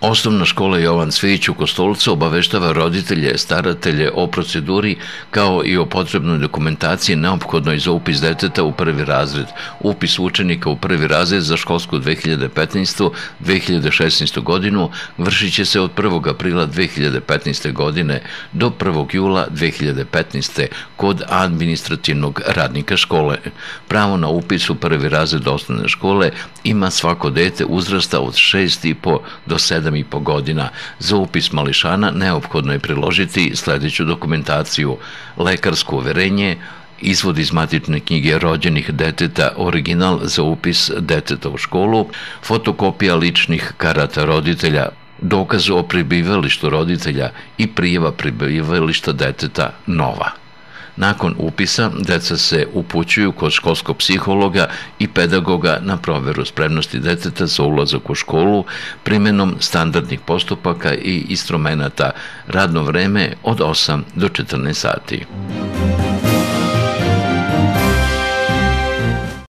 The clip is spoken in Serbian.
Osnovna škola Jovan Cvić u Kostolcu obaveštava roditelje, staratelje o proceduri kao i o potrebnoj dokumentaciji neophodnoj za upis deteta u prvi razred. Upis učenika u prvi razred za školsku 2015-2016 godinu vršit će se od 1. aprila 2015. godine do 1. jula 2015. kod administrativnog radnika škole. Pravo na upis u prvi razred osnovne škole ima svako dete uzrasta od 6,5 do 7 7,5 godina. Za upis mališana neophodno je priložiti sledeću dokumentaciju, lekarsko uverenje, izvod iz matične knjige rođenih deteta, original za upis deteta u školu, fotokopija ličnih karata roditelja, dokaz o prebivalištu roditelja i prijeva prebivališta deteta nova. Nakon upisa, deca se upućuju kod školskog psihologa i pedagoga na proveru spremnosti deteta za ulazak u školu primenom standardnih postupaka i instrumenta radno vreme od 8 do 14 sati.